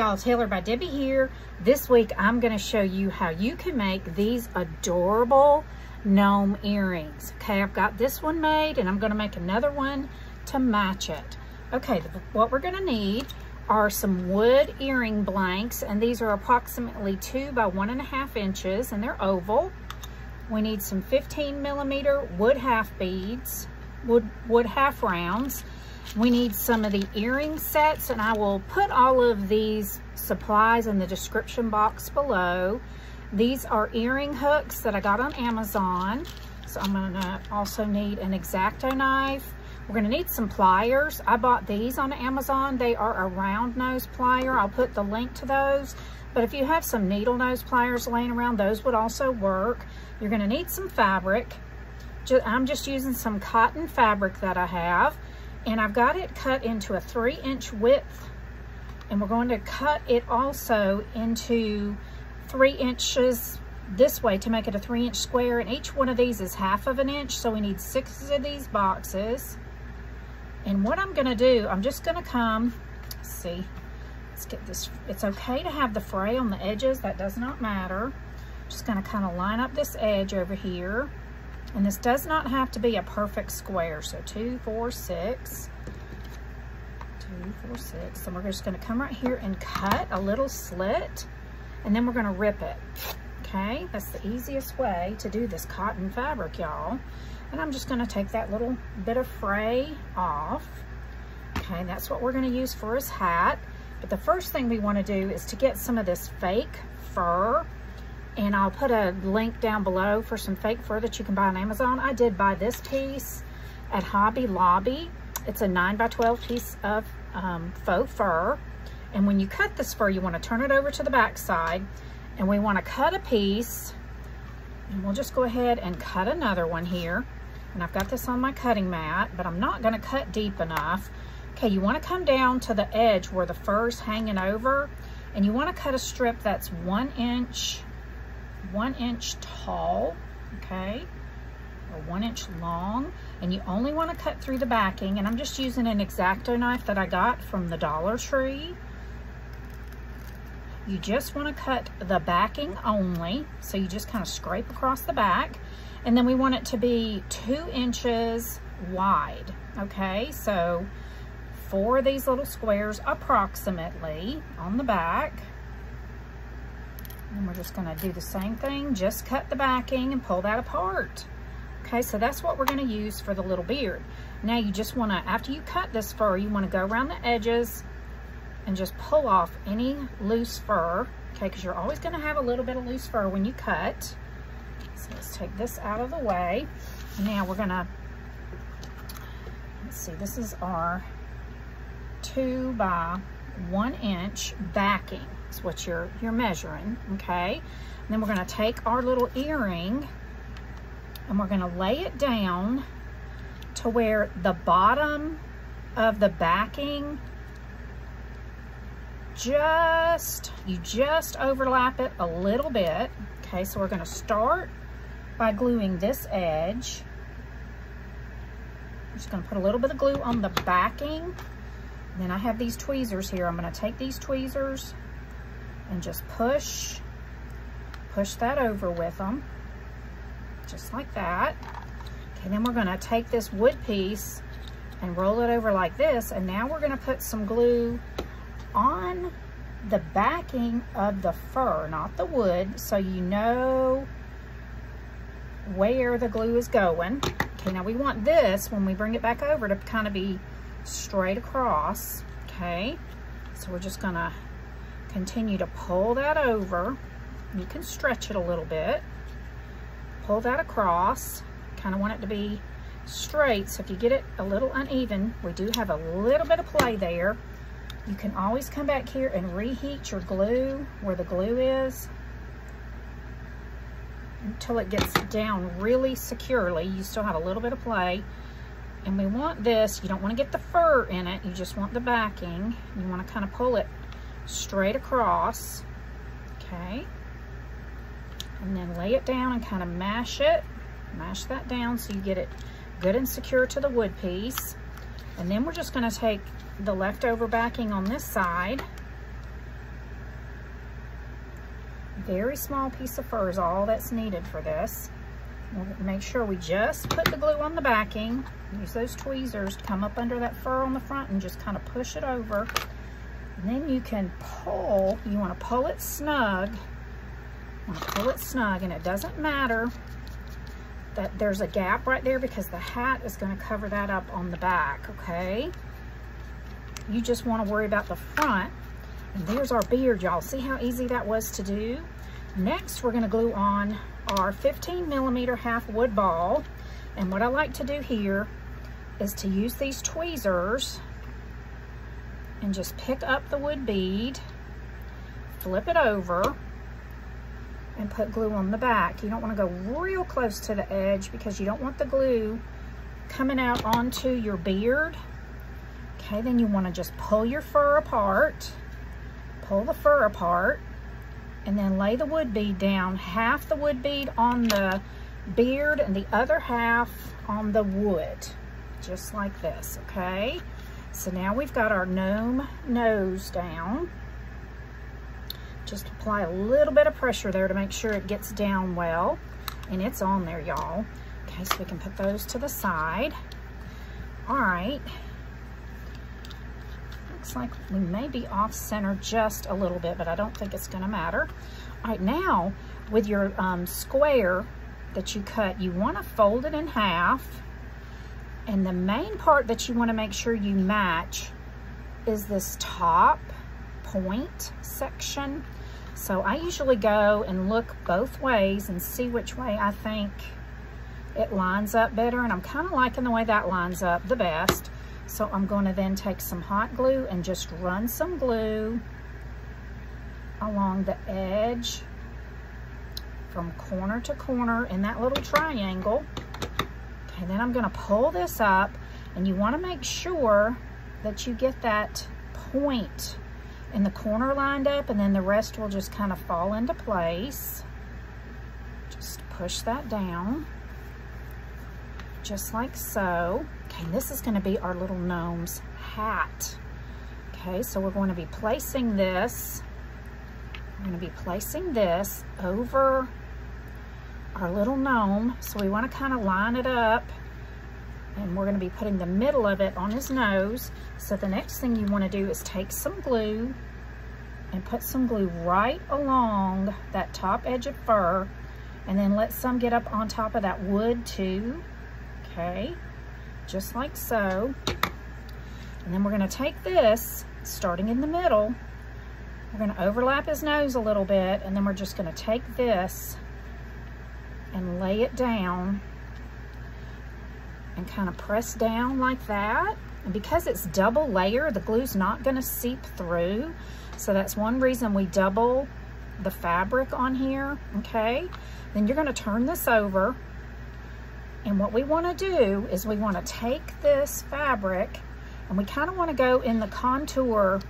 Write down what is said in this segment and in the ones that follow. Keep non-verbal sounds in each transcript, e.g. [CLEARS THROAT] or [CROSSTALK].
y'all, Taylored by Debbie here. This week I'm going to show you how you can make these adorable gnome earrings. Okay, I've got this one made and I'm going to make another one to match it. Okay, what we're going to need are some wood earring blanks and these are approximately two by one and a half inches and they're oval. We need some 15 millimeter wood half beads, wood, wood half rounds. We need some of the earring sets and I will put all of these supplies in the description box below. These are earring hooks that I got on Amazon. So I'm gonna also need an X-Acto knife. We're gonna need some pliers. I bought these on Amazon. They are a round nose plier. I'll put the link to those. But if you have some needle nose pliers laying around, those would also work. You're gonna need some fabric. I'm just using some cotton fabric that I have and I've got it cut into a three inch width. And we're going to cut it also into three inches this way to make it a three inch square. And each one of these is half of an inch. So we need six of these boxes. And what I'm gonna do I'm just gonna come see let's get this it's okay to have the fray on the edges. That does not matter. Just gonna kind of line up this edge over here and this does not have to be a perfect square. So two, four, six, two, four, six. And we're just gonna come right here and cut a little slit and then we're gonna rip it. Okay, that's the easiest way to do this cotton fabric, y'all. And I'm just gonna take that little bit of fray off. Okay, that's what we're gonna use for his hat. But the first thing we wanna do is to get some of this fake fur and I'll put a link down below for some fake fur that you can buy on Amazon. I did buy this piece at Hobby Lobby. It's a 9 by 12 piece of um, faux fur. And when you cut this fur, you want to turn it over to the back side. And we want to cut a piece. And we'll just go ahead and cut another one here. And I've got this on my cutting mat, but I'm not going to cut deep enough. Okay, you want to come down to the edge where the fur's hanging over. And you want to cut a strip that's one inch one inch tall, okay, or one inch long, and you only want to cut through the backing, and I'm just using an X-Acto knife that I got from the Dollar Tree. You just want to cut the backing only, so you just kind of scrape across the back, and then we want it to be two inches wide, okay? So four of these little squares approximately on the back. And we're just gonna do the same thing, just cut the backing and pull that apart. Okay, so that's what we're gonna use for the little beard. Now you just wanna, after you cut this fur, you wanna go around the edges and just pull off any loose fur, okay, because you're always gonna have a little bit of loose fur when you cut. So let's take this out of the way. Now we're gonna, let's see, this is our two by one inch backing. is what you're, you're measuring, okay? And then we're gonna take our little earring and we're gonna lay it down to where the bottom of the backing just, you just overlap it a little bit. Okay, so we're gonna start by gluing this edge. I'm just gonna put a little bit of glue on the backing. Then I have these tweezers here. I'm gonna take these tweezers and just push, push that over with them, just like that. Okay, then we're gonna take this wood piece and roll it over like this, and now we're gonna put some glue on the backing of the fur, not the wood, so you know where the glue is going. Okay, now we want this, when we bring it back over, to kind of be straight across, okay? So we're just gonna Continue to pull that over. You can stretch it a little bit. Pull that across. Kind of want it to be straight, so if you get it a little uneven, we do have a little bit of play there. You can always come back here and reheat your glue where the glue is until it gets down really securely. You still have a little bit of play. And we want this, you don't want to get the fur in it, you just want the backing. You want to kind of pull it straight across, okay? And then lay it down and kind of mash it, mash that down so you get it good and secure to the wood piece. And then we're just gonna take the leftover backing on this side Very small piece of fur is all that's needed for this. Make sure we just put the glue on the backing. Use those tweezers to come up under that fur on the front and just kind of push it over. And then you can pull, you want to pull it snug. Pull it snug and it doesn't matter that there's a gap right there because the hat is going to cover that up on the back, okay? You just want to worry about the front. And there's our beard, y'all. See how easy that was to do? Next, we're going to glue on our 15 millimeter half wood ball. And what I like to do here is to use these tweezers and just pick up the wood bead, flip it over, and put glue on the back. You don't want to go real close to the edge because you don't want the glue coming out onto your beard. Okay, then you want to just pull your fur apart, pull the fur apart, and then lay the wood bead down, half the wood bead on the beard and the other half on the wood, just like this, okay? So now we've got our gnome nose down. Just apply a little bit of pressure there to make sure it gets down well. And it's on there, y'all. Okay, so we can put those to the side. All right. Looks like we may be off center just a little bit, but I don't think it's gonna matter. All right, now with your um, square that you cut, you wanna fold it in half. And the main part that you wanna make sure you match is this top point section. So I usually go and look both ways and see which way I think it lines up better. And I'm kind of liking the way that lines up the best. So I'm going to then take some hot glue and just run some glue along the edge from corner to corner in that little triangle. Okay, then I'm going to pull this up and you want to make sure that you get that point in the corner lined up and then the rest will just kind of fall into place. Just push that down, just like so. This is gonna be our little gnome's hat. Okay, so we're going to be placing this, we're gonna be placing this over our little gnome. So we wanna kind of line it up and we're going to be putting the middle of it on his nose. So the next thing you want to do is take some glue and put some glue right along that top edge of fur and then let some get up on top of that wood too. Okay, just like so. And then we're going to take this, starting in the middle, we're going to overlap his nose a little bit and then we're just going to take this and lay it down and kind of press down like that. And because it's double layer, the glue's not gonna seep through. So that's one reason we double the fabric on here, okay? Then you're gonna turn this over. And what we wanna do is we wanna take this fabric and we kinda wanna go in the contour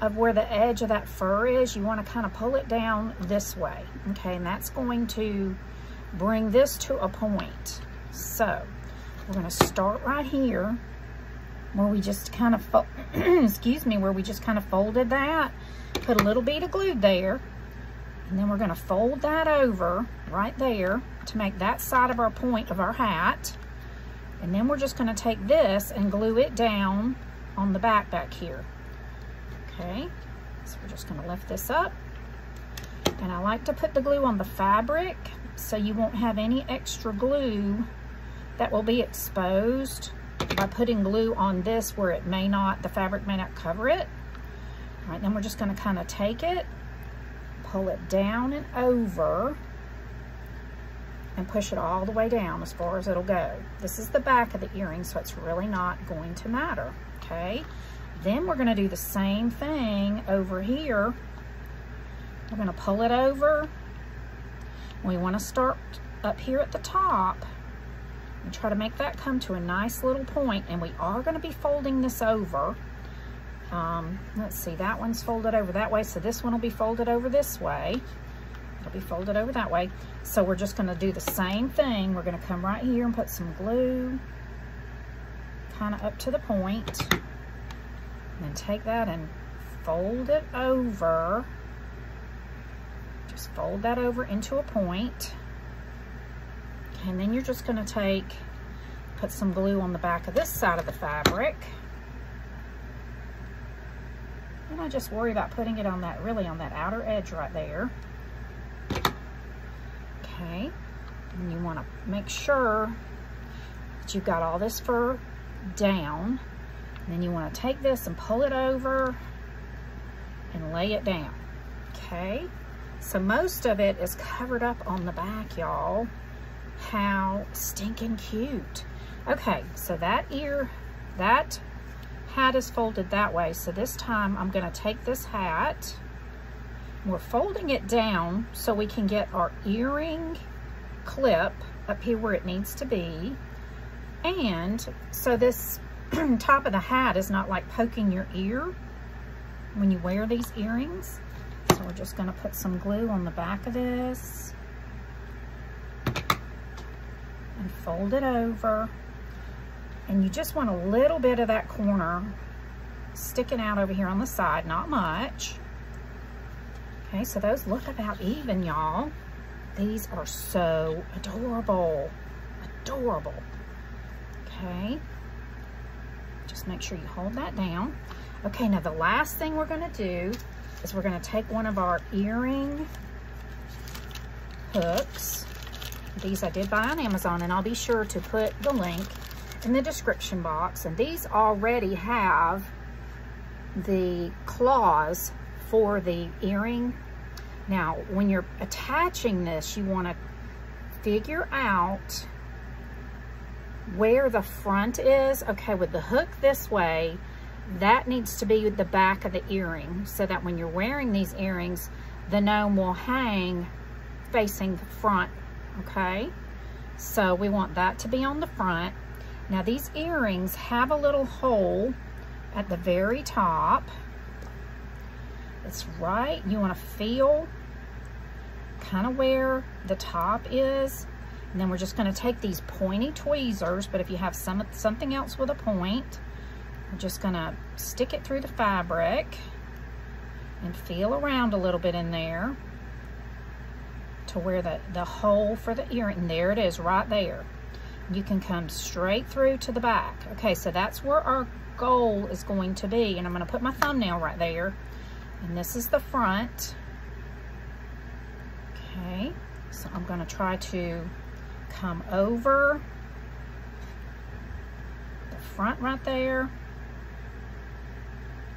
of where the edge of that fur is. You wanna kinda pull it down this way, okay? And that's going to bring this to a point. So we're gonna start right here where we just kind of, [CLEARS THROAT] excuse me, where we just kind of folded that, put a little bead of glue there, and then we're gonna fold that over right there to make that side of our point of our hat. And then we're just gonna take this and glue it down on the back back here. Okay, so we're just gonna lift this up. And I like to put the glue on the fabric so you won't have any extra glue that will be exposed by putting glue on this where it may not, the fabric may not cover it. All right, then we're just gonna kind of take it, pull it down and over, and push it all the way down as far as it'll go. This is the back of the earring, so it's really not going to matter, okay? Then we're gonna do the same thing over here. We're gonna pull it over. We wanna start up here at the top and try to make that come to a nice little point and we are going to be folding this over um, let's see that one's folded over that way so this one will be folded over this way it'll be folded over that way so we're just going to do the same thing we're going to come right here and put some glue kind of up to the point and then take that and fold it over Just fold that over into a point. And then you're just gonna take, put some glue on the back of this side of the fabric. And I just worry about putting it on that, really on that outer edge right there. Okay, and you wanna make sure that you've got all this fur down. And then you wanna take this and pull it over and lay it down, okay? So most of it is covered up on the back, y'all. How stinking cute. Okay, so that ear, that hat is folded that way. So this time I'm gonna take this hat, we're folding it down so we can get our earring clip up here where it needs to be. And so this [CLEARS THROAT] top of the hat is not like poking your ear when you wear these earrings. So we're just gonna put some glue on the back of this and fold it over. And you just want a little bit of that corner sticking out over here on the side, not much. Okay, so those look about even, y'all. These are so adorable, adorable. Okay, just make sure you hold that down. Okay, now the last thing we're gonna do is we're gonna take one of our earring hooks. These I did buy on Amazon and I'll be sure to put the link in the description box. And these already have the claws for the earring. Now, when you're attaching this, you wanna figure out where the front is. Okay, with the hook this way, that needs to be with the back of the earring so that when you're wearing these earrings, the gnome will hang facing the front, okay? So we want that to be on the front. Now these earrings have a little hole at the very top. It's right, you wanna feel kind of where the top is. And then we're just gonna take these pointy tweezers, but if you have some something else with a point, I'm just gonna stick it through the fabric and feel around a little bit in there to where the, the hole for the earring, and there it is right there. You can come straight through to the back. Okay, so that's where our goal is going to be. And I'm gonna put my thumbnail right there. And this is the front. Okay, so I'm gonna try to come over the front right there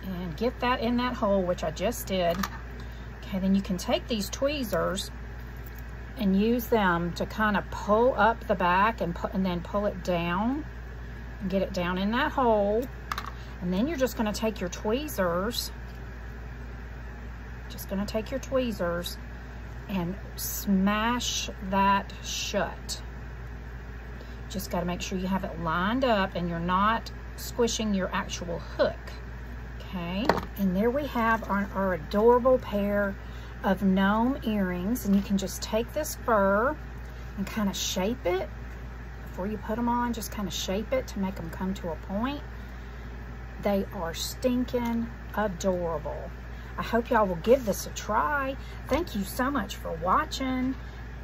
and get that in that hole, which I just did. Okay, then you can take these tweezers and use them to kind of pull up the back and, put, and then pull it down and get it down in that hole. And then you're just gonna take your tweezers, just gonna take your tweezers and smash that shut. Just gotta make sure you have it lined up and you're not squishing your actual hook. Okay, and there we have our, our adorable pair of gnome earrings. And you can just take this fur and kind of shape it before you put them on. Just kind of shape it to make them come to a point. They are stinking adorable. I hope y'all will give this a try. Thank you so much for watching.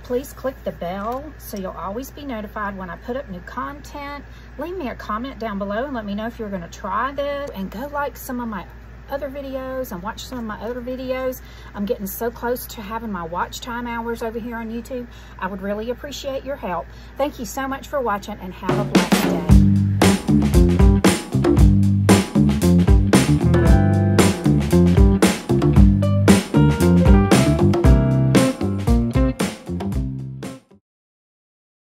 Please click the bell so you'll always be notified when I put up new content. Leave me a comment down below and let me know if you're going to try this. And go like some of my other videos and watch some of my other videos. I'm getting so close to having my watch time hours over here on YouTube. I would really appreciate your help. Thank you so much for watching and have a blessed day.